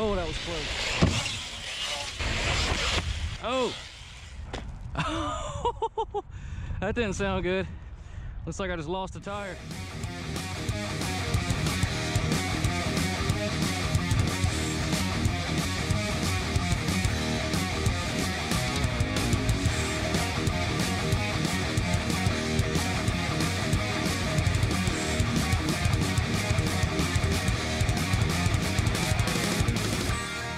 Oh, that was close. Oh. that didn't sound good. Looks like I just lost a tire.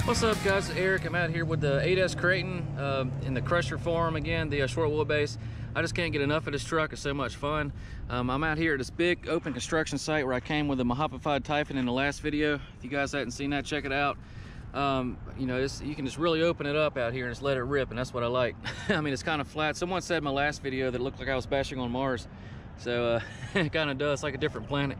What's up guys, Eric. I'm out here with the 8S Kraton uh, in the Crusher form again, the uh, short wheelbase. I just can't get enough of this truck, it's so much fun. Um, I'm out here at this big open construction site where I came with a Mahapified Typhon in the last video. If you guys hadn't seen that, check it out. Um, you know, you can just really open it up out here and just let it rip, and that's what I like. I mean, it's kind of flat. Someone said in my last video that it looked like I was bashing on Mars. So uh, it kind of does, like a different planet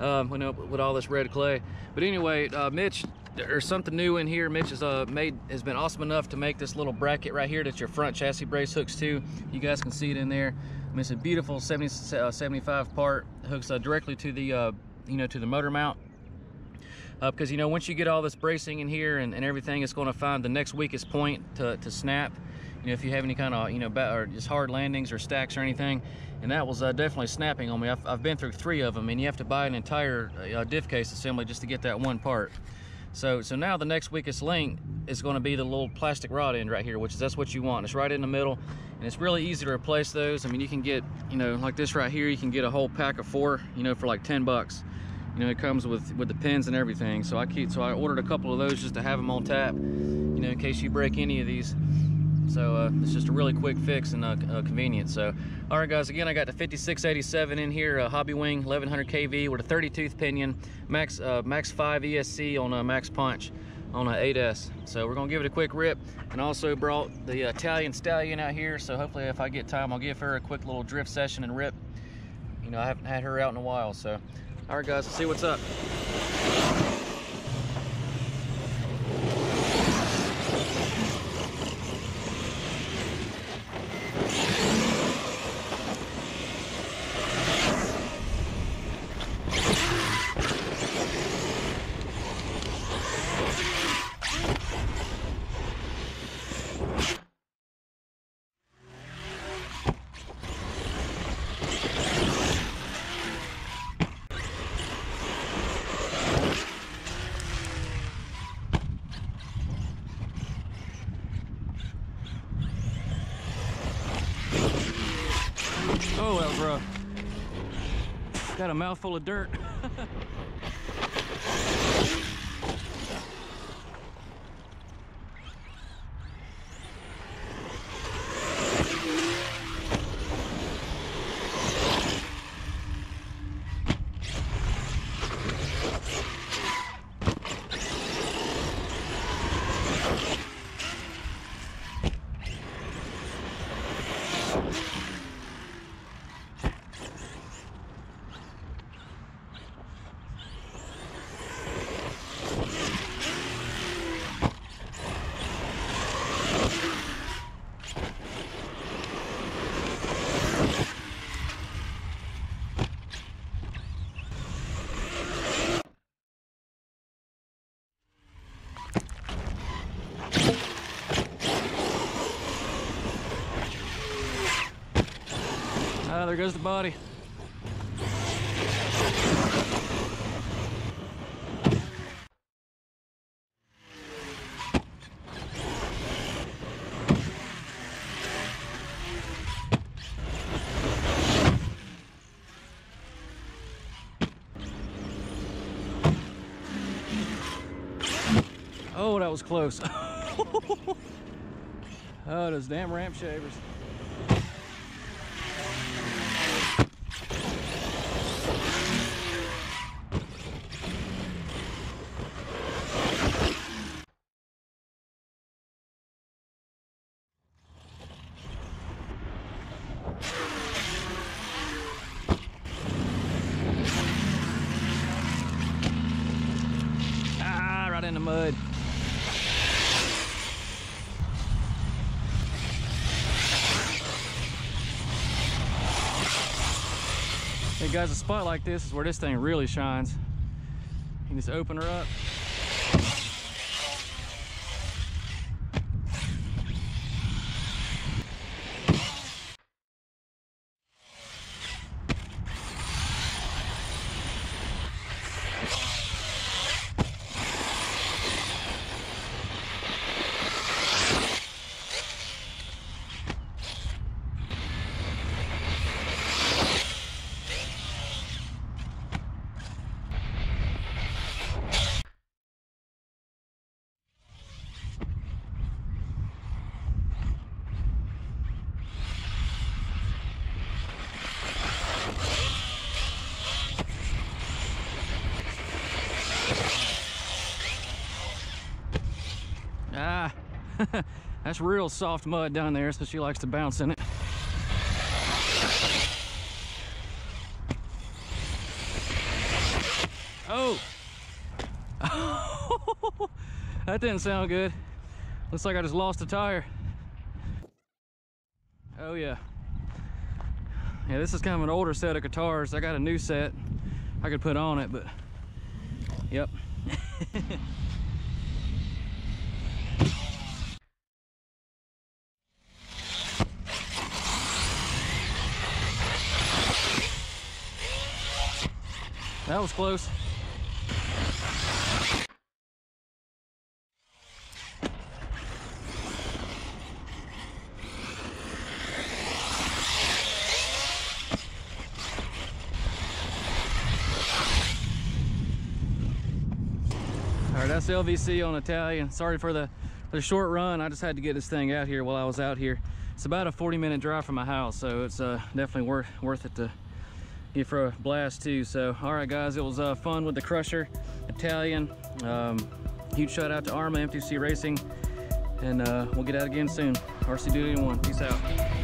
um, you know, with all this red clay. But anyway, uh, Mitch, there's something new in here. Mitch has uh, made has been awesome enough to make this little bracket right here that your front chassis brace hooks to. You guys can see it in there. I mean, it's a beautiful 70, uh, 75 part. hooks uh, directly to the uh, you know to the motor mount. Because uh, you know once you get all this bracing in here and, and everything, it's going to find the next weakest point to, to snap. You know if you have any kind of you know or just hard landings or stacks or anything, and that was uh, definitely snapping on me. I've, I've, been through three of them, and you have to buy an entire diff case assembly just to get that one part. So, so now the next weakest link is going to be the little plastic rod end right here, which is that's what you want. It's right in the middle, and it's really easy to replace those. I mean, you can get, you know, like this right here, you can get a whole pack of four, you know, for like 10 bucks. You know, it comes with with the pins and everything. So I keep, so I ordered a couple of those just to have them on tap, you know, in case you break any of these. So uh, it's just a really quick fix and uh, uh, convenient. So, all right, guys, again, I got the 5687 in here, a Hobby Wing 1100 kV with a 30 tooth pinion, max uh, max 5 ESC on a max punch on a 8S. So we're gonna give it a quick rip and also brought the Italian Stallion out here. So hopefully if I get time, I'll give her a quick little drift session and rip. You know, I haven't had her out in a while. So, all right, guys, let's see what's up. Oh, was rough. Got a mouthful of dirt. Ah, there goes the body. Oh, that was close. oh, those damn ramp shavers. in the mud. Hey guys, a spot like this is where this thing really shines. You can just open her up. Ah, that's real soft mud down there, so she likes to bounce in it. Oh! that didn't sound good. Looks like I just lost a tire. Oh yeah. Yeah, this is kind of an older set of guitars. I got a new set I could put on it, but yep. that was close. All right, that's LVC on Italian. Sorry for the, the short run. I just had to get this thing out here while I was out here. It's about a 40 minute drive from my house, so it's uh, definitely worth worth it to for a blast too. So, all right, guys, it was uh, fun with the Crusher Italian. Um, huge shout out to Arrma M2C Racing, and uh, we'll get out again soon. RC Dude81, peace out.